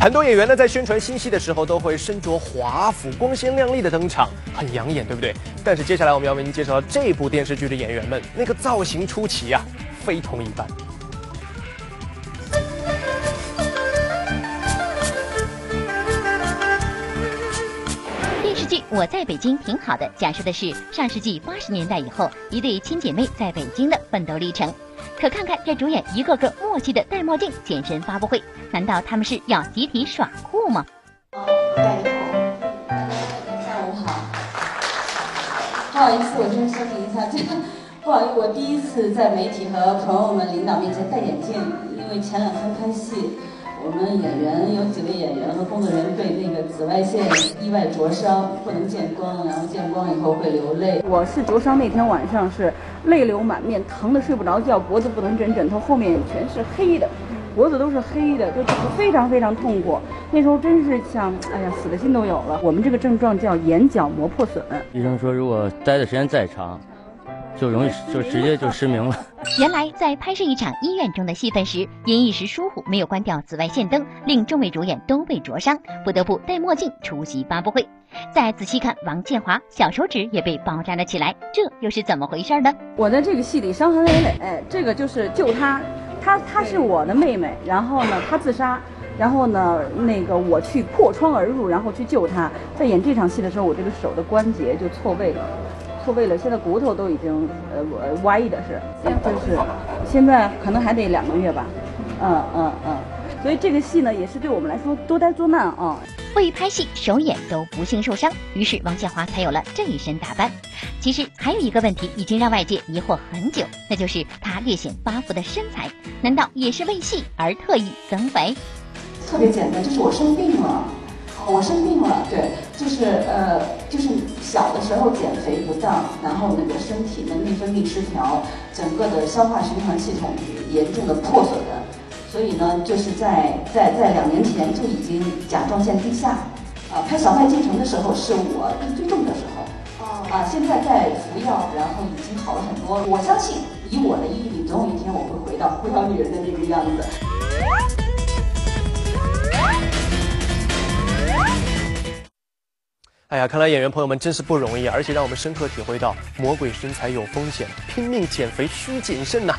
很多演员呢，在宣传新戏的时候，都会身着华服、光鲜亮丽的登场，很养眼，对不对？但是接下来我们要为您介绍这部电视剧的演员们，那个造型出奇啊，非同一般。电视剧《我在北京挺好的》讲述的是上世纪八十年代以后一对亲姐妹在北京的奋斗历程。可看看这主演一个个默契的戴墨镜现身发布会，难道他们是要集体耍酷吗？戴口，下午好。不好意思，我先声明一下，这个不好意思，我第一次在媒体和朋友们、领导面前戴眼镜，因为前两天拍戏，我们演员有几位演员和工作人员被那个紫外线意外灼伤，不能见光，然后见光以后会流泪。我是灼伤那天晚上是泪流满面，疼得睡不着觉，脖子不能枕枕头，后面全是黑的，脖子都是黑的，就非常非常痛苦。那时候真是想，哎呀，死的心都有了。我们这个症状叫眼角膜破损。医生说，如果待的时间再长，就容易就直接就失明了。原来在拍摄一场医院中的戏份时，因一时疏忽没有关掉紫外线灯，令众位主演都被灼伤，不得不戴墨镜出席发布会。再仔细看，王建华小手指也被包扎了起来，这又是怎么回事呢？我在这个戏里伤痕累累，这个就是救她，她她是我的妹妹，然后呢她自杀，然后呢那个我去破窗而入，然后去救她。在演这场戏的时候，我这个手的关节就错位了。错位了，现在骨头都已经呃歪的是，就是现在可能还得两个月吧，嗯嗯嗯，所以这个戏呢也是对我们来说多灾多难啊。为拍戏首演都不幸受伤，于是王建华才有了这一身打扮。其实还有一个问题已经让外界疑惑很久，那就是他略显发福的身材，难道也是为戏而特意增肥？特别简单，就是我生病了。我生病了，对，就是呃，就是小的时候减肥不当，然后那个身体的内分泌失调，整个的消化循环系统严重的破损，所以呢，就是在在在两年前就已经甲状腺低下，啊，拍《小麦进城》的时候是我病最重的时候，啊，现在在服药，然后已经好了很多。我相信以我的毅力，总有一天我会回到回到女人的那个样子。哎呀，看来演员朋友们真是不容易，而且让我们深刻体会到魔鬼身材有风险，拼命减肥需谨慎呐。